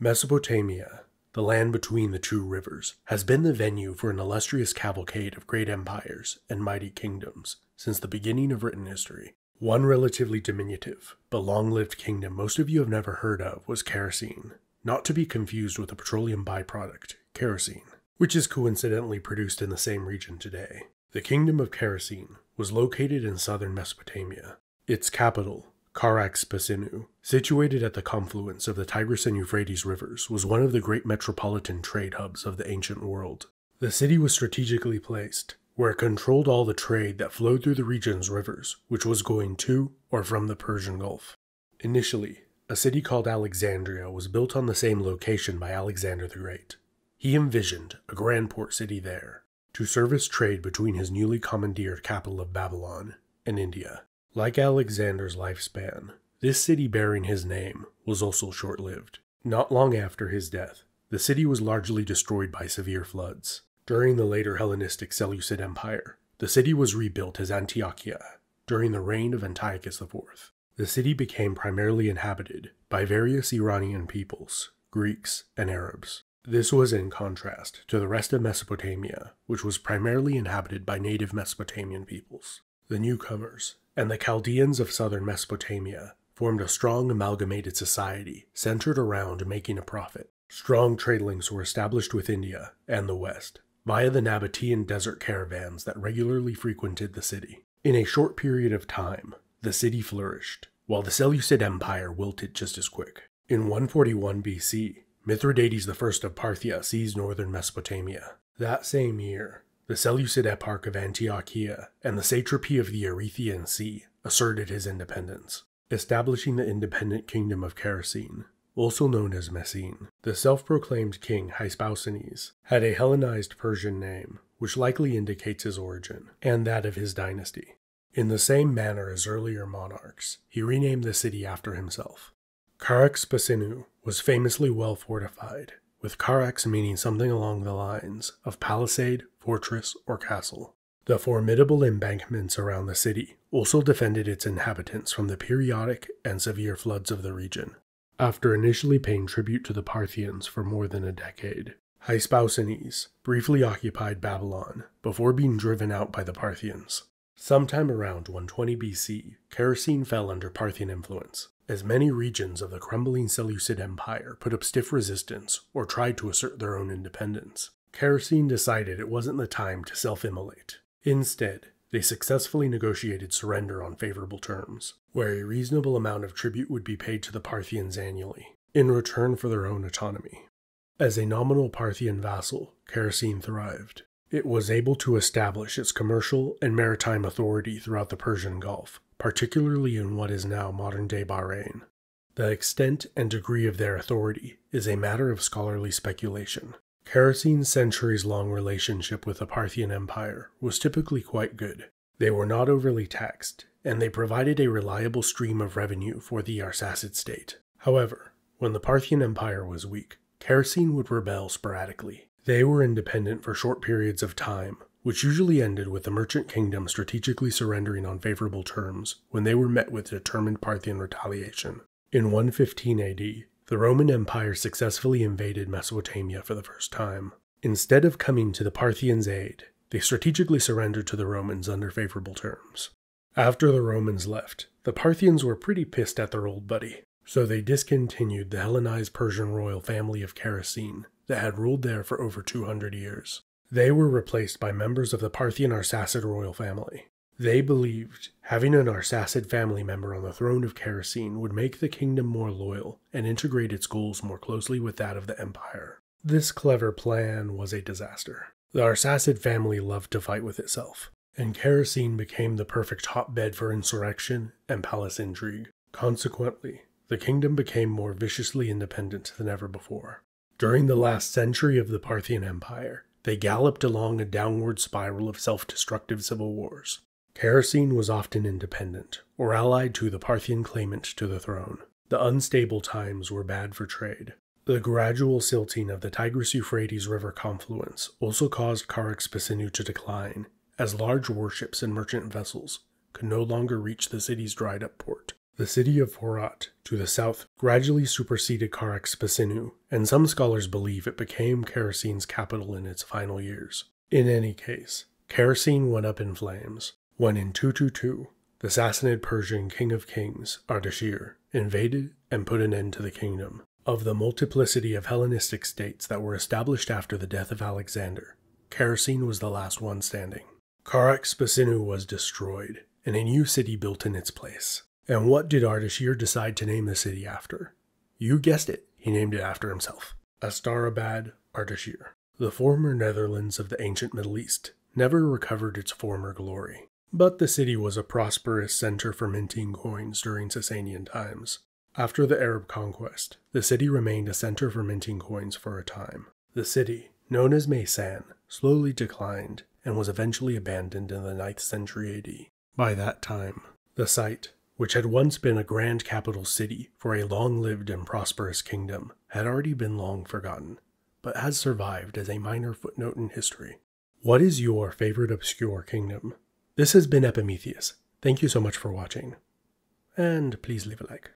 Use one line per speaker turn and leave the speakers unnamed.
Mesopotamia, the land between the two rivers, has been the venue for an illustrious cavalcade of great empires and mighty kingdoms since the beginning of written history. One relatively diminutive but long lived kingdom most of you have never heard of was Characene, not to be confused with the petroleum byproduct, kerosene, which is coincidentally produced in the same region today. The kingdom of Characene was located in southern Mesopotamia. Its capital, Charax-Spasinu, situated at the confluence of the Tigris and Euphrates rivers, was one of the great metropolitan trade hubs of the ancient world. The city was strategically placed, where it controlled all the trade that flowed through the region's rivers, which was going to or from the Persian Gulf. Initially, a city called Alexandria was built on the same location by Alexander the Great. He envisioned a grand port city there to service trade between his newly commandeered capital of Babylon and India. Like Alexander's lifespan, this city bearing his name was also short lived. Not long after his death, the city was largely destroyed by severe floods. During the later Hellenistic Seleucid Empire, the city was rebuilt as Antiochia during the reign of Antiochus IV. The city became primarily inhabited by various Iranian peoples, Greeks, and Arabs. This was in contrast to the rest of Mesopotamia, which was primarily inhabited by native Mesopotamian peoples. The newcomers and the Chaldeans of southern Mesopotamia formed a strong amalgamated society centered around making a profit. Strong trade links were established with India and the West via the Nabatean desert caravans that regularly frequented the city. In a short period of time, the city flourished, while the Seleucid Empire wilted just as quick. In 141 BC, Mithridates I of Parthia seized northern Mesopotamia. That same year, the Seleucid Eparch of Antiochia and the satrapy of the Erythraean Sea asserted his independence, establishing the independent kingdom of Characene, also known as Mesene. The self proclaimed king Hyspaosines had a Hellenized Persian name, which likely indicates his origin and that of his dynasty. In the same manner as earlier monarchs, he renamed the city after himself. Charax-Spasinu was famously well fortified, with Charax meaning something along the lines of palisade, fortress, or castle. The formidable embankments around the city also defended its inhabitants from the periodic and severe floods of the region. After initially paying tribute to the Parthians for more than a decade, Hyspaosines briefly occupied Babylon before being driven out by the Parthians. Sometime around 120 BC, Characene fell under Parthian influence, as many regions of the crumbling Seleucid Empire put up stiff resistance or tried to assert their own independence. Characene decided it wasn't the time to self immolate. Instead, they successfully negotiated surrender on favorable terms, where a reasonable amount of tribute would be paid to the Parthians annually, in return for their own autonomy. As a nominal Parthian vassal, Characene thrived. It was able to establish its commercial and maritime authority throughout the Persian Gulf, particularly in what is now modern day Bahrain. The extent and degree of their authority is a matter of scholarly speculation, Characene's centuries long relationship with the Parthian Empire was typically quite good. They were not overly taxed, and they provided a reliable stream of revenue for the Arsacid state. However, when the Parthian Empire was weak, Characene would rebel sporadically. They were independent for short periods of time, which usually ended with the merchant kingdom strategically surrendering on favorable terms when they were met with determined Parthian retaliation. In 115 AD, the Roman Empire successfully invaded Mesopotamia for the first time. Instead of coming to the Parthians' aid, they strategically surrendered to the Romans under favorable terms. After the Romans left, the Parthians were pretty pissed at their old buddy, so they discontinued the Hellenized Persian royal family of Characene that had ruled there for over 200 years. They were replaced by members of the Parthian Arsacid royal family. They believed having an Arsacid family member on the throne of Characene would make the kingdom more loyal and integrate its goals more closely with that of the empire. This clever plan was a disaster. The Arsacid family loved to fight with itself, and Characene became the perfect hotbed for insurrection and palace intrigue. Consequently, the kingdom became more viciously independent than ever before. During the last century of the Parthian Empire, they galloped along a downward spiral of self destructive civil wars. Characene was often independent, or allied to the Parthian claimant to the throne. The unstable times were bad for trade. The gradual silting of the Tigris Euphrates River confluence also caused Charax-Spasinu to decline, as large warships and merchant vessels could no longer reach the city's dried up port. The city of Forat to the south gradually superseded Charax Spasinu, and some scholars believe it became Characene's capital in its final years. In any case, Characene went up in flames when in 222 the Sassanid Persian king of kings, Ardashir, invaded and put an end to the kingdom. Of the multiplicity of Hellenistic states that were established after the death of Alexander, Characene was the last one standing. Charax Spasinu was destroyed, and a new city built in its place. And what did Ardashir decide to name the city after? You guessed it, he named it after himself. Astarabad Ardashir. The former Netherlands of the ancient Middle East never recovered its former glory. But the city was a prosperous center for minting coins during Sasanian times. After the Arab conquest, the city remained a center for minting coins for a time. The city, known as Maysan, slowly declined and was eventually abandoned in the 9th century AD. By that time, the site which had once been a grand capital city for a long lived and prosperous kingdom, had already been long forgotten, but has survived as a minor footnote in history. What is your favorite obscure kingdom? This has been Epimetheus. Thank you so much for watching. And please leave a like.